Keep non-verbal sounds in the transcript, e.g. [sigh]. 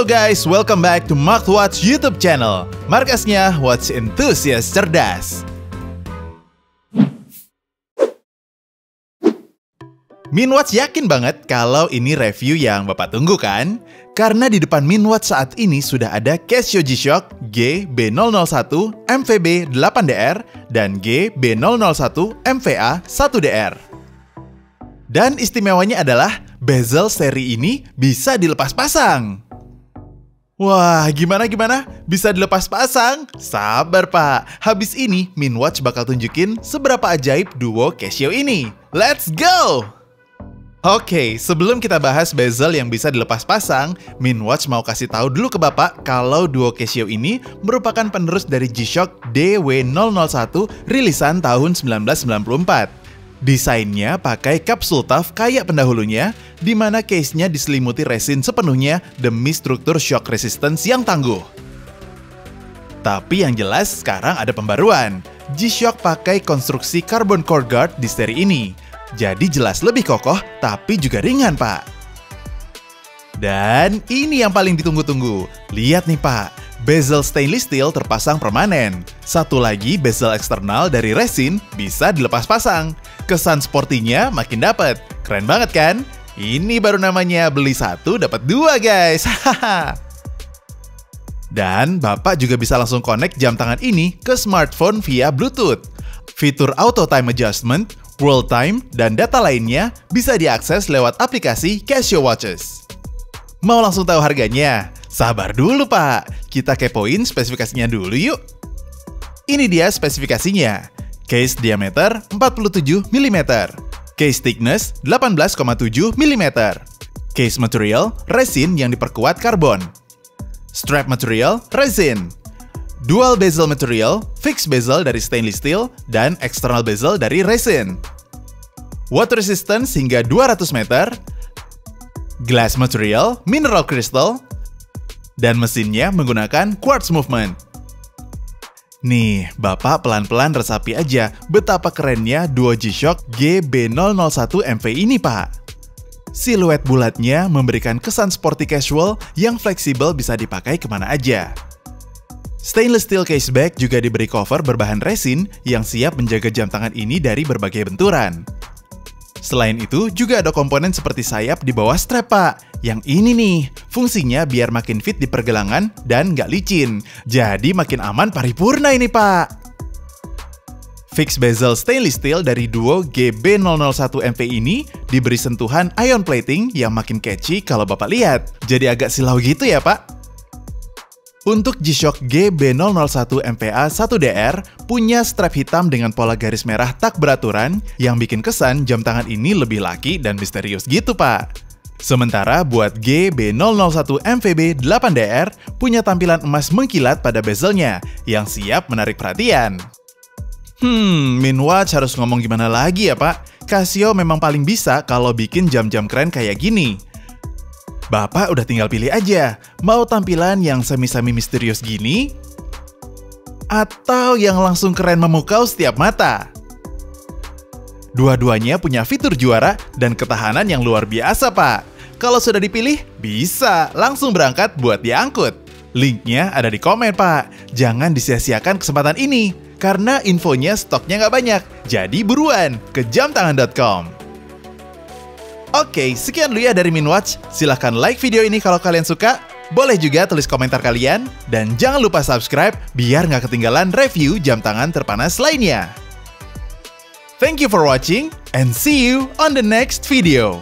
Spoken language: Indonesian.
Halo guys, welcome back to Mark Watch YouTube channel. Markasnya Watch Enthusiast Cerdas. Minwatch yakin banget kalau ini review yang Bapak tunggu kan? Karena di depan Minwatch saat ini sudah ada Casio G-Shock G-B001 MVB 8DR dan G-B001 MVA 1DR. Dan istimewanya adalah bezel seri ini bisa dilepas pasang. Wah, gimana gimana? Bisa dilepas pasang? Sabar pak, habis ini Minwatch bakal tunjukin seberapa ajaib duo Casio ini. Let's go! Oke, sebelum kita bahas bezel yang bisa dilepas pasang, Minwatch mau kasih tahu dulu ke Bapak kalau duo Casio ini merupakan penerus dari G-Shock DW001 rilisan tahun 1994. Desainnya pakai kapsul tough kayak pendahulunya, di mana case-nya diselimuti resin sepenuhnya demi struktur shock resistance yang tangguh. Tapi yang jelas sekarang ada pembaruan. G-Shock pakai konstruksi carbon core guard di seri ini, jadi jelas lebih kokoh, tapi juga ringan, Pak. Dan ini yang paling ditunggu-tunggu. Lihat nih, Pak. Bezel stainless steel terpasang permanen. Satu lagi bezel eksternal dari resin bisa dilepas pasang. Kesan sportinya makin dapet. Keren banget kan? Ini baru namanya beli satu dapat dua guys. [laughs] Dan Bapak juga bisa langsung connect jam tangan ini ke smartphone via Bluetooth. Fitur auto time adjustment world time, dan data lainnya bisa diakses lewat aplikasi Casio Watches. Mau langsung tahu harganya? Sabar dulu pak, kita kepoin spesifikasinya dulu yuk. Ini dia spesifikasinya. Case diameter 47 mm. Case thickness 18,7 mm. Case material resin yang diperkuat karbon. Strap material resin. Dual bezel material, fixed bezel dari stainless steel, dan external bezel dari resin. Water resistance hingga 200 meter, glass material, mineral crystal, dan mesinnya menggunakan quartz movement. Nih, Bapak pelan-pelan resapi aja betapa kerennya Duo G-Shock GB001 MV ini, Pak. Siluet bulatnya memberikan kesan sporty casual yang fleksibel bisa dipakai ke mana aja. Stainless steel caseback juga diberi cover berbahan resin yang siap menjaga jam tangan ini dari berbagai benturan. Selain itu, juga ada komponen seperti sayap di bawah strap, Pak. Yang ini nih, fungsinya biar makin fit di pergelangan dan nggak licin. Jadi makin aman paripurna ini, Pak. Fix bezel stainless steel dari duo GB001 MV ini diberi sentuhan ion plating yang makin catchy kalau Bapak lihat. Jadi agak silau gitu ya, Pak. Untuk G-Shock GB001 MPA 1DR punya strap hitam dengan pola garis merah tak beraturan yang bikin kesan jam tangan ini lebih laki dan misterius gitu pak. Sementara buat GB001 MVB 8DR punya tampilan emas mengkilat pada bezelnya yang siap menarik perhatian. Hmm, Minwatch harus ngomong gimana lagi ya pak? Casio memang paling bisa kalau bikin jam-jam keren kayak gini. Bapak udah tinggal pilih aja, mau tampilan yang semi-semi misterius gini, atau yang langsung keren memukau setiap mata. Dua-duanya punya fitur juara dan ketahanan yang luar biasa, Pak. Kalau sudah dipilih, bisa langsung berangkat buat diangkut. Linknya ada di komen, Pak. Jangan disia-siakan kesempatan ini, karena infonya stoknya nggak banyak. Jadi buruan ke jamtangan.com. Oke, sekian dulu ya dari Minwatch. Silahkan like video ini kalau kalian suka. Boleh juga tulis komentar kalian. Dan jangan lupa subscribe biar nggak ketinggalan review jam tangan terpanas lainnya. Thank you for watching and see you on the next video.